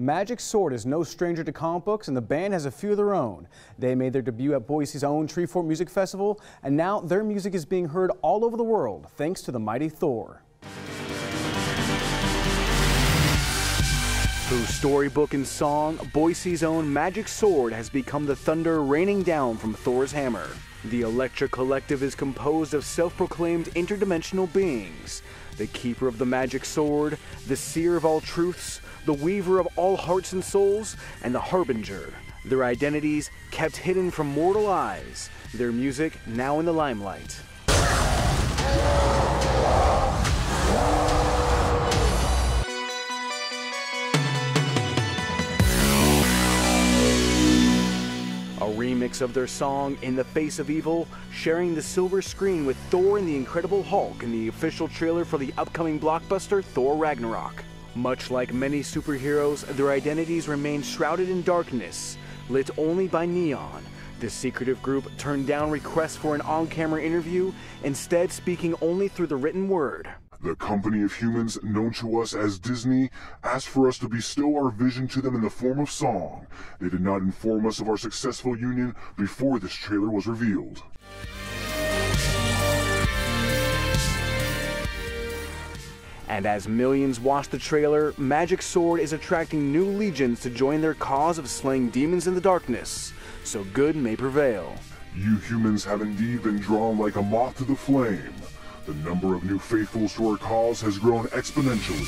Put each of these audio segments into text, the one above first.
Magic Sword is no stranger to comic books, and the band has a few of their own. They made their debut at Boise's own Treefort Music Festival, and now their music is being heard all over the world thanks to the mighty Thor. Through storybook and song, Boise's own Magic Sword has become the thunder raining down from Thor's hammer. The Electra Collective is composed of self-proclaimed interdimensional beings. The keeper of the magic sword, the seer of all truths, the weaver of all hearts and souls, and the harbinger. Their identities kept hidden from mortal eyes, their music now in the limelight. A remix of their song In the Face of Evil, sharing the silver screen with Thor and the Incredible Hulk in the official trailer for the upcoming blockbuster Thor Ragnarok. Much like many superheroes, their identities remain shrouded in darkness, lit only by neon. The secretive group turned down requests for an on camera interview, instead, speaking only through the written word. The company of humans known to us as Disney asked for us to bestow our vision to them in the form of song. They did not inform us of our successful union before this trailer was revealed. And as millions watch the trailer, Magic Sword is attracting new legions to join their cause of slaying demons in the darkness, so good may prevail. You humans have indeed been drawn like a moth to the flame. The number of new faithfuls to our cause has grown exponentially.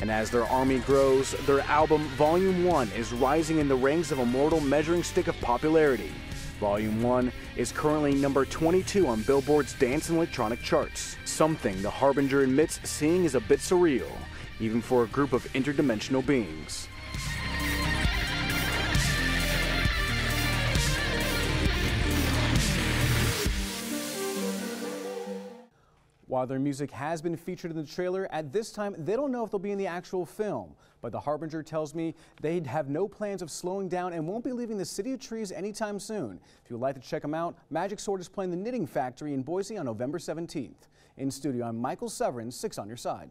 And as their army grows, their album Volume 1 is rising in the ranks of a mortal measuring stick of popularity. Volume 1 is currently number 22 on Billboard's dance and electronic charts, something the Harbinger admits seeing is a bit surreal, even for a group of interdimensional beings. While their music has been featured in the trailer, at this time they don't know if they'll be in the actual film. But the Harbinger tells me they have no plans of slowing down and won't be leaving the City of Trees anytime soon. If you would like to check them out, Magic Sword is playing the Knitting Factory in Boise on November 17th. In studio, I'm Michael Severin, 6 on your side.